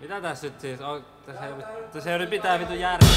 Mitä tässä nyt siis on? Tässä ei, tässä ei ole mitään vitu järkeä.